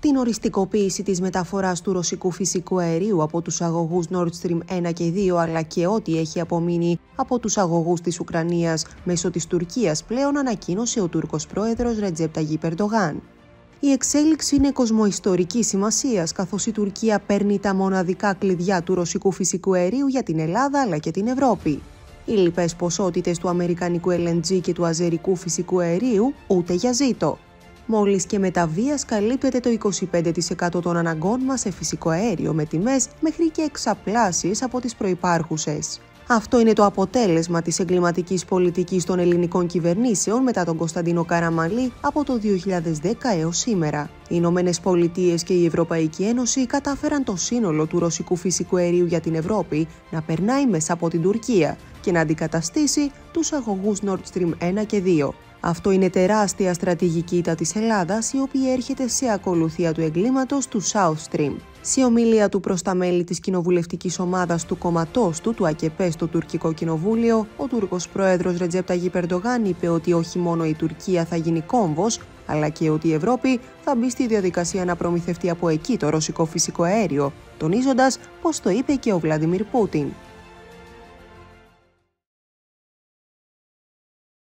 την οριστικοποίηση της μεταφοράς του ρωσικού φυσικού αερίου από τους αγωγούς Nord Stream 1 και 2 αλλά και ό,τι έχει απομείνει από τους αγωγούς της Ουκρανίας μέσω της Τουρκίας πλέον ανακοίνωσε ο Τούρκος πρόεδρος Ρετζέπτα Περντογάν. Η εξέλιξη είναι κοσμοϊστορικής σημασίας, καθώς η Τουρκία παίρνει τα μοναδικά κλειδιά του ρωσικού φυσικού αερίου για την Ελλάδα αλλά και την Ευρώπη. Οι λοιπές ποσότητες του αμερικανικού LNG και του αζερικού φυσικού αερίου ούτε για ζήτο. Μόλις και με τα βίας καλύπτεται το 25% των αναγκών μας σε φυσικό αέριο με τιμές μέχρι και εξαπλάσεις από τις προϋπάρχουσες. Αυτό είναι το αποτέλεσμα της εγκληματικής πολιτικής των ελληνικών κυβερνήσεων μετά τον Κωνσταντίνο Καραμαλή από το 2010 έως σήμερα. Οι Ηνωμένες Πολιτείες και η Ευρωπαϊκή Ένωση κατάφεραν το σύνολο του ρωσικού φυσικού αερίου για την Ευρώπη να περνάει μέσα από την Τουρκία και να αντικαταστήσει τους αγωγούς Nord Stream 1 και 2. Αυτό είναι τεράστια στρατηγική ήττα της Ελλάδας, η οποία έρχεται σε ακολουθία του εγκλήματος του South Stream. Σε ομιλία του προς τα μέλη της κοινοβουλευτικής ομάδας του κομματός του, του ΑΚΕΠΕ στο τουρκικό κοινοβούλιο, ο Τούρκος πρόεδρος Ρετζέπτα Περντογάν είπε ότι όχι μόνο η Τουρκία θα γίνει κόμβος, αλλά και ότι η Ευρώπη θα μπει στη διαδικασία να προμηθευτεί από εκεί το ρωσικό φυσικό αέριο, τονίζοντας πως το είπε και ο Βλαντιμίρ Πούτιν.